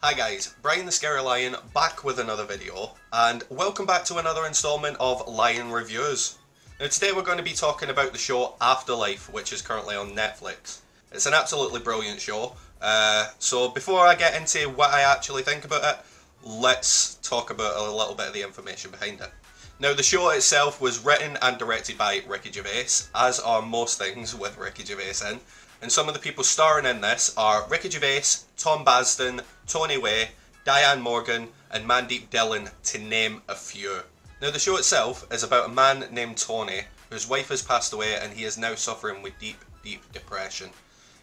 Hi guys, Brian the Scary Lion back with another video, and welcome back to another installment of Lion Reviews. Now today we're going to be talking about the show Afterlife, which is currently on Netflix. It's an absolutely brilliant show, uh, so before I get into what I actually think about it, let's talk about a little bit of the information behind it. Now the show itself was written and directed by Ricky Gervais, as are most things with Ricky Gervais in, and some of the people starring in this are Ricky Gervais, Tom Basden, Tony Way, Diane Morgan, and Mandeep Dhillon, to name a few. Now, the show itself is about a man named Tony whose wife has passed away and he is now suffering with deep, deep depression.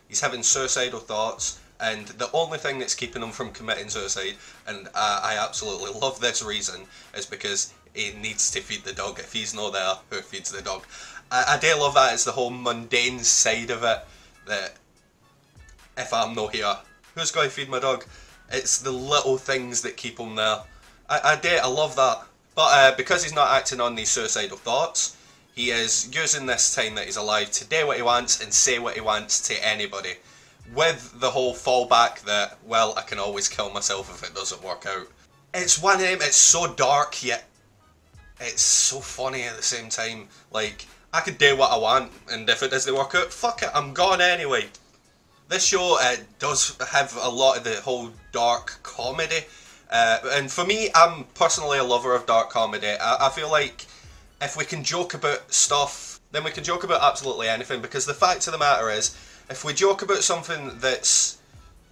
He's having suicidal thoughts, and the only thing that's keeping him from committing suicide, and uh, I absolutely love this reason, is because he needs to feed the dog. If he's not there, who feeds the dog? I, I do love that. It's the whole mundane side of it that if I'm not here, who's going to feed my dog? It's the little things that keep him there. I, I I love that. But uh, because he's not acting on these suicidal thoughts, he is using this time that he's alive to do what he wants and say what he wants to anybody. With the whole fallback that, well, I can always kill myself if it doesn't work out. It's one of them, it's so dark yet it's so funny at the same time. Like, I could do what I want, and if it doesn't work out, fuck it, I'm gone anyway. This show uh, does have a lot of the whole dark comedy, uh, and for me, I'm personally a lover of dark comedy. I, I feel like if we can joke about stuff, then we can joke about absolutely anything, because the fact of the matter is, if we joke about something that's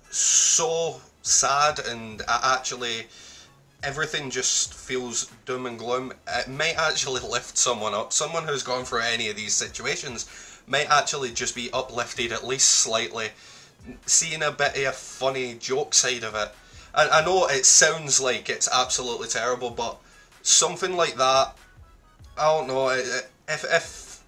so sad and actually everything just feels doom and gloom, it may actually lift someone up. Someone who's gone through any of these situations may actually just be uplifted at least slightly, seeing a bit of a funny joke side of it. And I know it sounds like it's absolutely terrible, but something like that, I don't know, if, if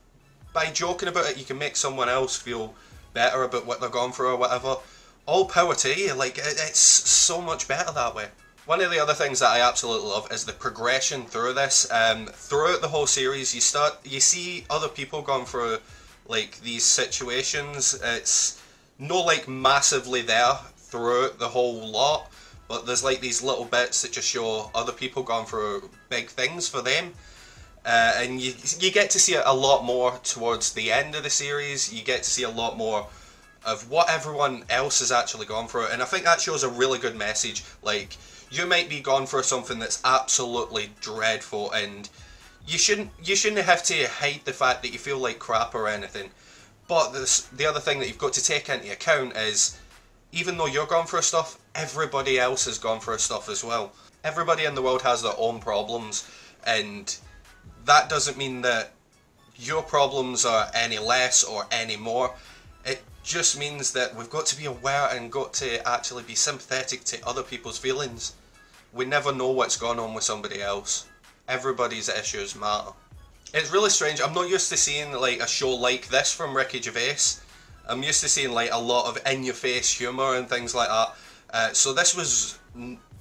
by joking about it you can make someone else feel better about what they're going through or whatever, all power to you, like, it's so much better that way. One of the other things that I absolutely love is the progression through this. Um, throughout the whole series, you start you see other people going through like these situations. It's no like massively there throughout the whole lot, but there's like these little bits that just show other people going through big things for them. Uh, and you you get to see a lot more towards the end of the series. You get to see a lot more of what everyone else has actually gone through, and I think that shows a really good message. Like you might be gone for something that's absolutely dreadful and you shouldn't you shouldn't have to hide the fact that you feel like crap or anything. But this, the other thing that you've got to take into account is even though you're going through stuff, everybody else has gone through stuff as well. Everybody in the world has their own problems and that doesn't mean that your problems are any less or any more. It just means that we've got to be aware and got to actually be sympathetic to other people's feelings. We never know what's going on with somebody else. Everybody's issues matter. It's really strange. I'm not used to seeing like a show like this from Ricky Gervais. I'm used to seeing like a lot of in-your-face humour and things like that. Uh, so this was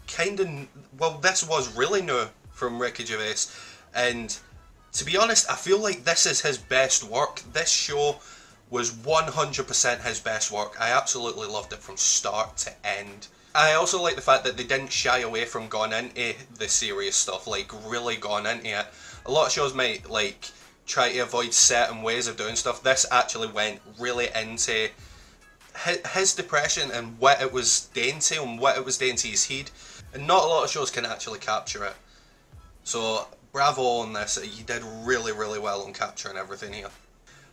kind of well, this was really new from Ricky Gervais, and to be honest, I feel like this is his best work. This show was 100% his best work. I absolutely loved it from start to end. I also like the fact that they didn't shy away from going into the serious stuff, like really gone into it. A lot of shows might like try to avoid certain ways of doing stuff. This actually went really into his depression and what it was doing to him, what it was doing to his head. And not a lot of shows can actually capture it. So bravo on this, you did really, really well on capturing everything here.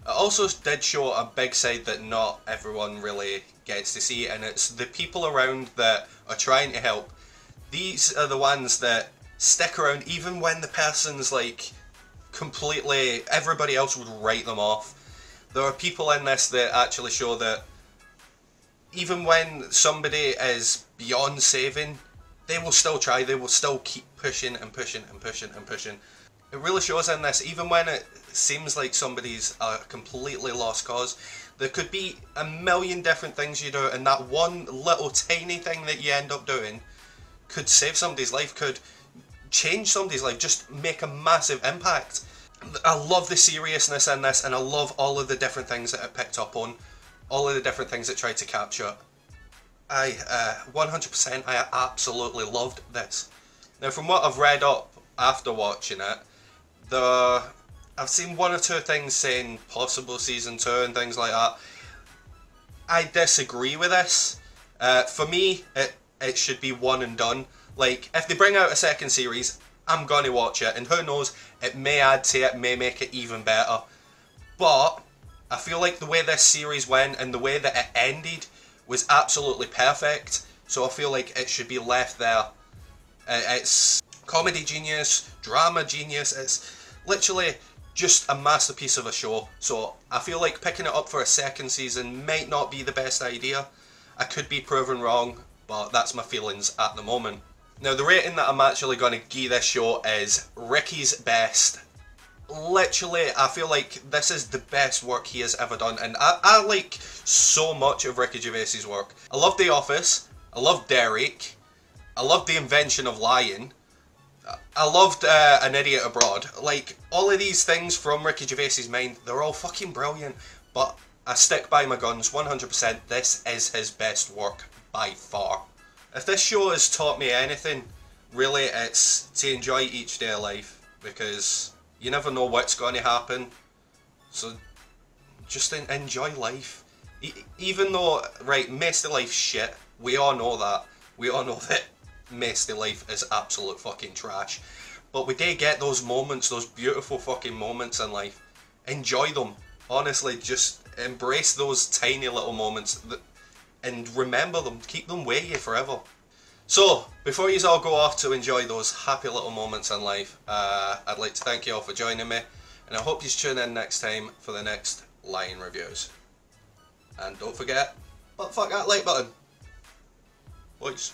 Also did show a big side that not everyone really gets to see, and it's the people around that are trying to help. These are the ones that stick around even when the person's like completely, everybody else would write them off. There are people in this that actually show that even when somebody is beyond saving, they will still try, they will still keep pushing and pushing and pushing and pushing. It really shows in this, even when it seems like somebody's a completely lost cause, there could be a million different things you do, and that one little tiny thing that you end up doing could save somebody's life, could change somebody's life, just make a massive impact. I love the seriousness in this, and I love all of the different things that it picked up on, all of the different things it tried to capture. I, uh, 100%, I absolutely loved this. Now, from what I've read up after watching it, the I've seen one or two things saying possible season two and things like that. I disagree with this. Uh, for me, it it should be one and done. Like, if they bring out a second series, I'm to watch it, and who knows, it may add to it, may make it even better. But, I feel like the way this series went and the way that it ended was absolutely perfect, so I feel like it should be left there. Uh, it's comedy genius, drama genius, it's literally just a masterpiece of a show, so I feel like picking it up for a second season might not be the best idea. I could be proven wrong, but that's my feelings at the moment. Now the rating that I'm actually going to give this show is Ricky's best. Literally, I feel like this is the best work he has ever done, and I, I like so much of Ricky Gervais's work. I love The Office, I love Derek, I love The Invention of Lying, I loved uh, An Idiot Abroad. Like, all of these things from Ricky Gervais's mind, they're all fucking brilliant, but I stick by my guns 100%. This is his best work by far. If this show has taught me anything, really it's to enjoy each day of life because you never know what's going to happen. So just enjoy life. E even though, right, most of life's shit, we all know that. We all know that most of life is absolute fucking trash. But we do get those moments, those beautiful fucking moments in life. Enjoy them. Honestly, just embrace those tiny little moments that and remember them, keep them with you forever. So, before you all go off to enjoy those happy little moments in life, uh, I'd like to thank you all for joining me, and I hope you tune in next time for the next Lion reviews. And don't forget, but fuck that like button. Boys.